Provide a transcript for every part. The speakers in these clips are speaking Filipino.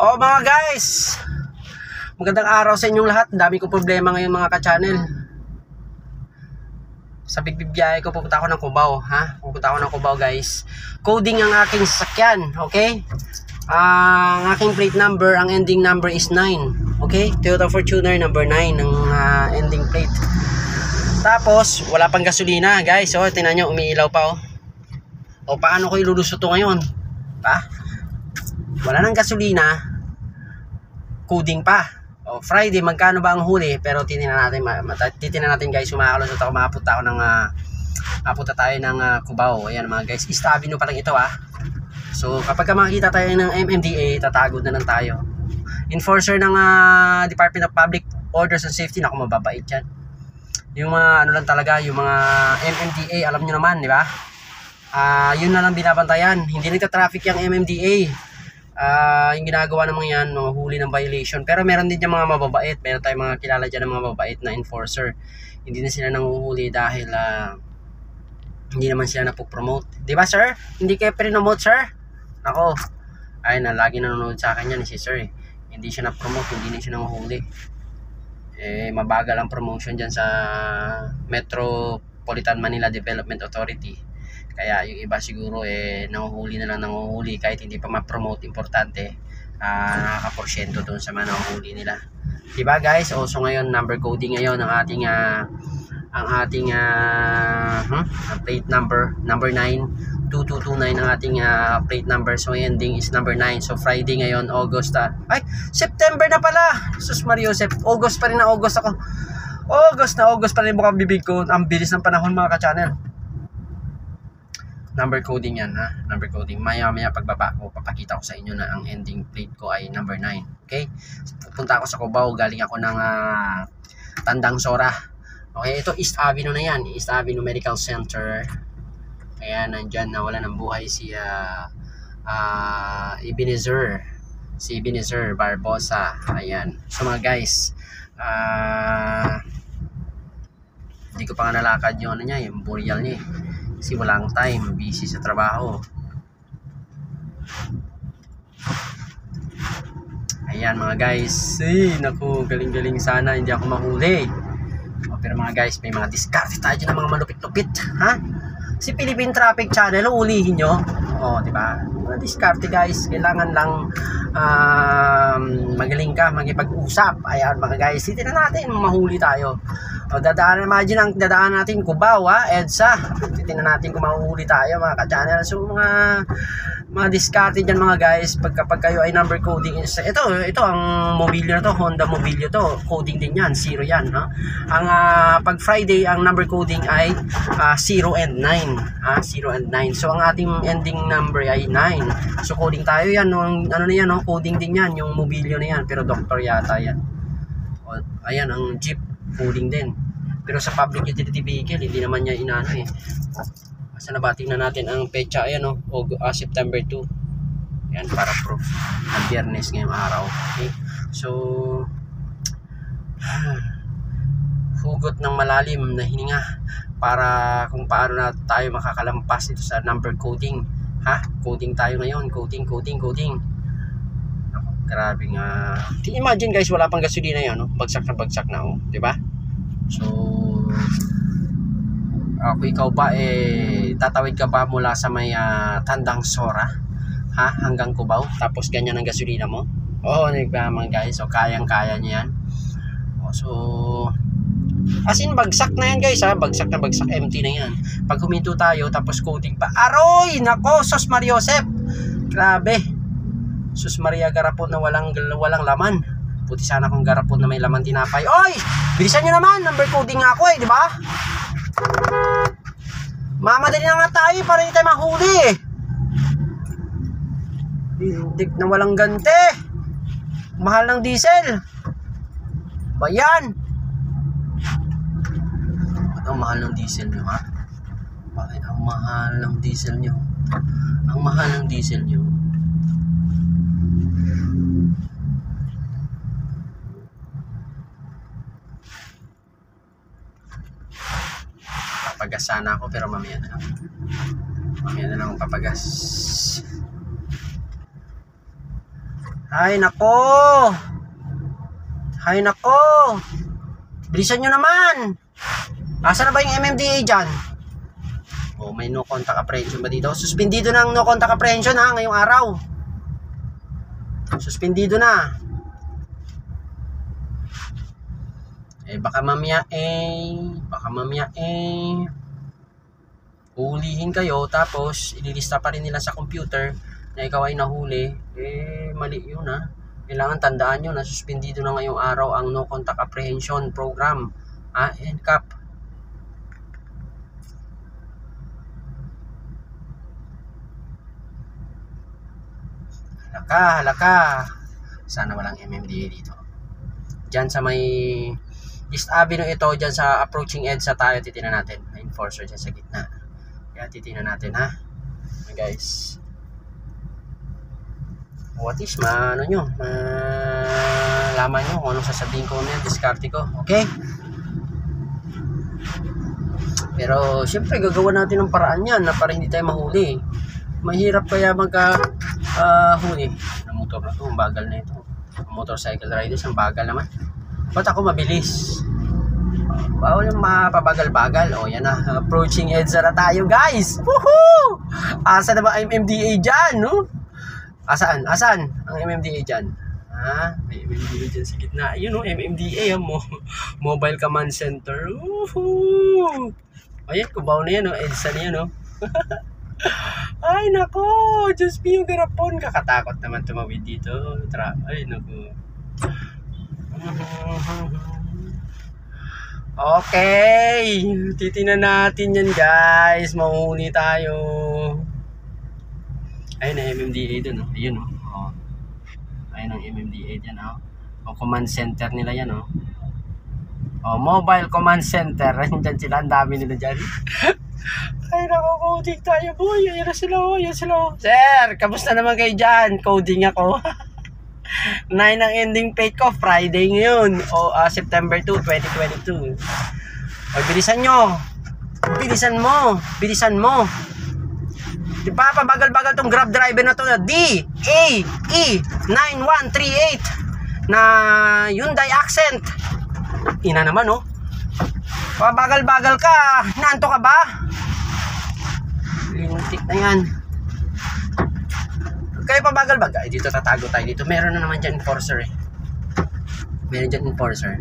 Oh mga guys, magandang araw sa inyong lahat. Dami kong problema ngayon mga ka-channel. Sa bigbibiyahe ko, pupunta ako ng Cubao, ha? Pupunta ako ng Cubao guys. Coding ang aking sasakyan, okay? Ah, ang aking plate number, ang ending number is 9. Okay? Toyota Fortuner number 9 ang ah, ending plate. Tapos, wala pang gasolina, guys. Oh, tingnan nyo, umiilaw pa, oh. O, paano ko ilulusot ngayon? Pa? Wala nang gasolina, coding pa. O, Friday, magkano ba ang huli? Pero titingnan natin, ma- titingnan natin guys, umakalusot ako, makapunta ako ng, uh, mapunta tayo ng uh, Cubao. Ayan mga guys, Avenue pa lang ito ah. So, kapag ka makikita tayo ng MMDA, tatagod na lang tayo. Enforcer ng ah, Department of Public Orders and Safety, naku mababait yan. Yung mga ano lang talaga, yung mga MMDA, alam nyo naman, di ba? Ah, yun na lang binabantayan. Hindi nagta-traffic yung MMDA. Ah, yung ginagawa ng mga yan, mga huli ng violation. Pero meron din yung mga mababait. Meron tayong mga kilala dyan ng mga mababait na enforcer. Hindi na sila nanguhuli dahil ah, hindi naman sila napopromote. Di ba sir? Hindi kayo pre-promote sir? Ako, ay na lagi nanonood sa akin yan si sir eh. Hindi siya na-promote, hindi na siya nanguhuli. Eh, mabagal ang promotion dyan sa Metropolitan Manila Development Authority. Kaya yung iba siguro eh nanguhuli na lang nanguhuli kahit hindi pa ma-promote importante ah nakaka-porsyento doon sa mga nanguhuli nila. Diba guys? Also ngayon number coding ngayon ng ating ah, ang ating ah, hmm, plate number number 9 2229 ang ating ah, plate number. So ending is number 9 so Friday ngayon August ah, ay September na pala! Sus Mario Sep August pa rin na August ako. August na August pa rin mukhang bibig ko. Ang bilis ng panahon mga ka-channel number coding yan ha? Number coding. Maya maya pagbaba ko papakita ko sa inyo na ang ending plate ko ay number 9 okay? Pupunta ako sa Cubao galing ako ng ah, Tandang Sora. Okay ito East Avenue na yan. East Avenue Medical Center. Kaya nandyan na wala ng buhay si ah ah, Ebenezer. Si Ebenezer Barbosa. Ayan. So mga guys ah hindi ko pa nga nalakad yung ano niya yung burial niya eh kasi walang time, busy sa trabaho. Ayan mga guys, ay naku, galing-galing sana hindi ako mahuli. O, pero mga guys, may mga diskarte tayo ng mga malupit-lupit, ha? Si Philippine Traffic Channel, ulihin nyo. O, di ba? Mga diskarte guys, kailangan lang um, magaling ka, magipag-usap. Ayan mga guys, titignan natin, mahuli tayo. O, dadaan, imagine ang dadaan natin, Cubao, ha? EDSA. Titignan natin kung mahuhuli tayo, mga ka-channel. So, mga mga diskarte dyan mga guys pag kapag kayo ay number coding ito ito ang mobilyo na to Honda mobilyo to coding din yan zero yan no? ang ah, pag Friday ang number coding ay ah, 0 and 9 ah 0 and 9 so ang ating ending number ay 9 so coding tayo yan no? ano na yan no? coding din yan yung mobilyo na yan pero doctor yata yan o, ayan ang jeep coding din pero sa public utility vehicle hindi naman niya inaano eh Basta nabati na natin ang pecha, ayan o, oh, September 2. Ayan, para proof. Ang biyernes ngayong araw. Okay? So, hugot ng malalim na hininga para kung paano na tayo makakalampas ito sa number coding. Ha? Coding tayo ngayon. Coding, coding, coding. Grabe nga. Imagine guys, wala pang gasolina yan. No? Bagsak na bagsak na. Oh. ba? Diba? So, ako ikaw ba eh tatawid ka ba mula sa may ah, Tandang Sora ha hanggang Cubao tapos ganyan ang gasolina mo oo nagpaman guys so kayang kaya niya yan o, so as in bagsak na yan guys ha bagsak na bagsak empty na yan pag huminto tayo tapos coating pa aroy nako sos Mariosep grabe sus Maria Garapon na walang walang laman puti sana kung garapon na may laman tinapay oy bilisan nyo naman number coding nga ako eh di ba Mamadali na nga tayo para hindi tayo mahuli. Hindik na walang gante. Mahal ng diesel. Bayan. Ang mahal ng diesel nyo ha? Bakit ang mahal ng diesel nyo? Ang mahal ng diesel nyo. Papagas sana ako pero mamaya na lang mamaya na lang papagas Ay, nako! Ay, nako! Bilisan nyo naman! Asa na ba yung MMDA dyan? Oh, may no contact apprehension ba dito? Suspendido ng no contact apprehension ha, ngayong araw. Suspendido na. Eh, baka mamaya eh, baka mamaya eh, hulihin kayo tapos ililista pa rin nila sa computer na ikaw ay nahuli, eh, mali yun ha. Kailangan tandaan nyo na suspendido na ngayong araw ang no contact apprehension program. Ah, NCAP. Halaka, halaka. Sana walang MMDA dito. Diyan sa may East Avenue ito, diyan sa approaching EDSA tayo titingnan natin. Enforcer dyan sa gitna. Kaya titingnan natin ha. Okay, guys. What is ma, ano nyo, malaman nyo kung anong sasabihin ko mamaya, diskarte ko. Okay? Pero, syempre, gagawa natin ng paraan yan na para hindi tayo mahuli. Mahirap kaya magka uh, huli. Ang motor na to, ang bagal na ito. Ang motorcycle riders, ang bagal naman. Ba't ako mabilis? Bawal yung mapabagal-bagal. O, yan na. Approaching EDSA na tayo, guys! Woohoo! Asa na ba ang MMDA dyan, no? Asaan? Asaan ang MMDA dyan? Ha? May MMDA dyan sa gitna. Yun, no? MMDA, mo Mobile Command Center. Woohoo! Ayan, kubaw na yan, no? EDSA na yan, no? Ay, nako! Diyos yung garapon. Kakatakot naman tumawid dito. Tra Ay, nako. Okay. Titingnan natin yan, guys. Mahuhuli tayo. Ayun ang MMDA dun, oh. Ayun, oh. oh. Ayun ang MMDA dyan, oh. O, command center nila yan, oh. Oh, mobile command center. Diyan sila, ang dami nila dyan. Ay, nako, coding tayo, boy. Ayan na sila, oh. Ayan sila, oh. Sir, kamusta naman kayo dyan? Coding ako. 9 ang ending pay ko. Friday ngayon. O, uh, September 2, 2022. O, bilisan nyo. Bilisan mo. Bilisan mo. Di ba, pabagal-bagal tong grab driver na to na D, A, E, 9138 na Hyundai Accent. Ina naman, oh. Pabagal-bagal ka. Nanto ka ba? Lintik na yan. Kayo pabagal-bagal. Ay, dito tatago tayo dito. Meron na naman dyan enforcer eh. Meron dyan enforcer.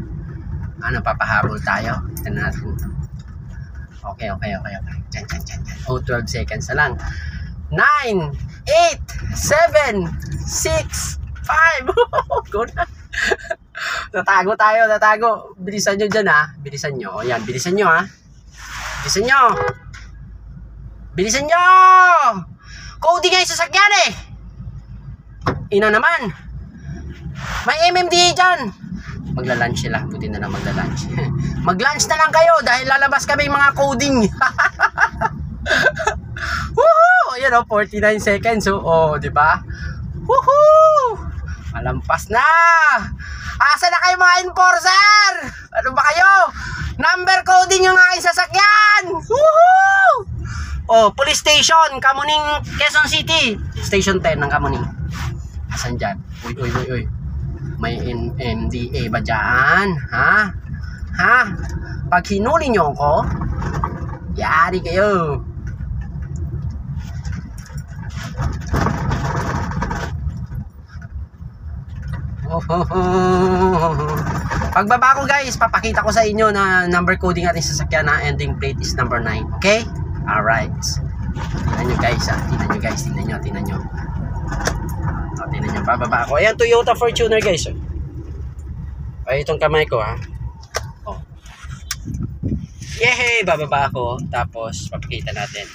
Ano, papahabol tayo. Tignan natin. Okay, okay, okay, okay. Dyan, dyan, dyan, dyan. Oh, 12 seconds na lang. 9, 8, 7, 6, 5. Go na. tatago tayo, tatago. Bilisan nyo dyan ha. Bilisan nyo. O yan, bilisan nyo ha. Bilisan nyo. Bilisan nyo! Coding nga yung sasakyan eh. Ina naman. May MMDA dyan. Magla-lunch sila. Buti na lang magla-lunch. Mag-lunch na lang kayo dahil lalabas kami mga coding. Woohoo! Ayan o, 49 seconds. So, oh, di ba? Woohoo! Malampas na! Asa na kayo mga enforcer? Ano ba kayo? Number coding yung aking sasakyan! Woohoo! Oh, police station, Kamuning, Quezon City. Station 10 ng Kamuning. Asan dyan? Uy, uy, uy, uy. May NMDA ba dyan? Ha? Ha? Pag hinuli nyo ako, yari kayo. Pagbaba ko guys, papakita ko sa inyo na number coding ating sasakyan na ending plate is number 9. Okay? Alright. Tingnan nyo guys ha. Tingnan nyo guys. Tingnan nyo. Tingnan nyo. Tingnan nyo. Bababa ko. Ayan, Toyota Fortuner guys. Ay, itong kamay ko ha. O. Yehey! Bababa ako. Tapos, papakita natin.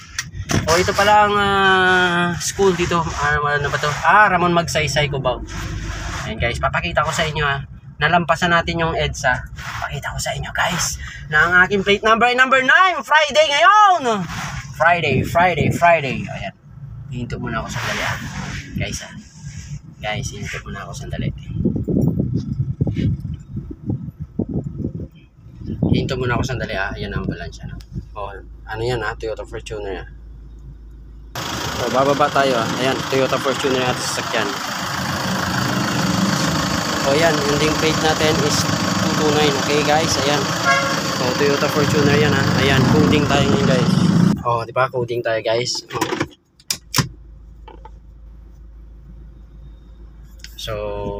O, ito pala ang uh, school dito. Ah, ano ba to? Ah, Ramon Magsaysay Cubao. Ayan guys, papakita ko sa inyo ha. Nalampasan natin yung EDSA. Pakita ko sa inyo guys na ang aking plate number ay number 9. Friday ngayon! Friday, Friday, Friday. Ayan. Hinto muna ako sandali ah. Guys ah. Guys, hinto muna ako sandali. Hinto muna ako sandali ah. Ayan ang ambulance ano. Oh, ano yan ah, Toyota Fortuner ah. So, bababa tayo ah. Ayan, Toyota Fortuner at sasakyan. O yan, ending plate natin is 229. Okay guys, ayan. O Toyota Fortuner yan ha. Ayan, coding tayo ngayon guys. O, di ba? Coding tayo guys. O. So,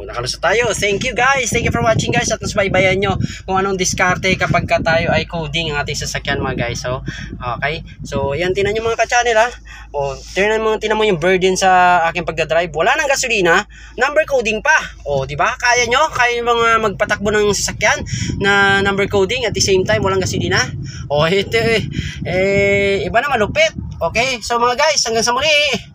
nakalusot tayo. Thank you guys. Thank you for watching guys. At nasubaybayan nyo kung anong diskarte kapag ka tayo ay coding ang ating sasakyan mga guys. So, okay. So, yan. Tinan nyo mga ka-channel ha. O, tinan mo, tinan mo yung burden sa aking pagdadrive. Wala nang gasolina. Number coding pa. O, di ba? Kaya nyo? Kaya yung mga magpatakbo ng sasakyan na number coding at the same time walang gasolina? O, ito eh. eh iba na malupit. Okay? So mga guys, hanggang sa muli.